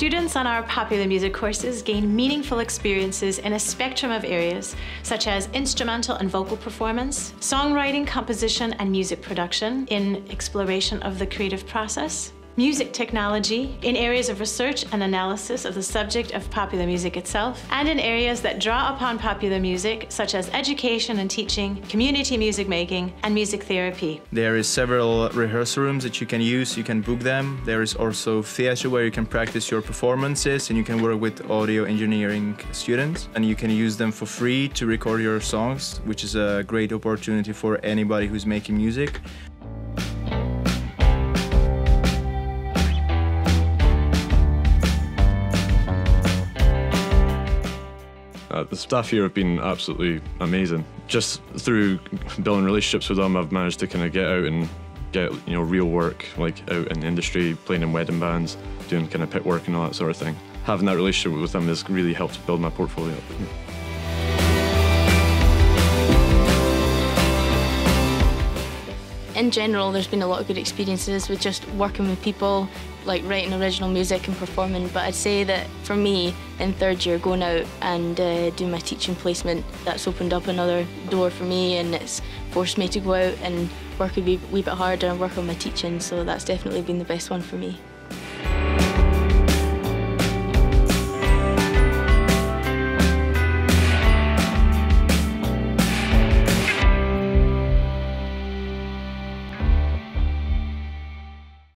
Students on our popular music courses gain meaningful experiences in a spectrum of areas, such as instrumental and vocal performance, songwriting, composition, and music production in exploration of the creative process, music technology in areas of research and analysis of the subject of popular music itself, and in areas that draw upon popular music, such as education and teaching, community music making, and music therapy. There is several rehearsal rooms that you can use, you can book them. There is also theater where you can practice your performances and you can work with audio engineering students and you can use them for free to record your songs, which is a great opportunity for anybody who's making music. Uh, the staff here have been absolutely amazing. Just through building relationships with them, I've managed to kind of get out and get you know real work, like out in the industry, playing in wedding bands, doing kind of pit work and all that sort of thing. Having that relationship with them has really helped build my portfolio in general, there's been a lot of good experiences with just working with people, like writing original music and performing. But I'd say that for me, in third year, going out and uh, doing my teaching placement, that's opened up another door for me and it's forced me to go out and work a wee, wee bit harder and work on my teaching. So that's definitely been the best one for me.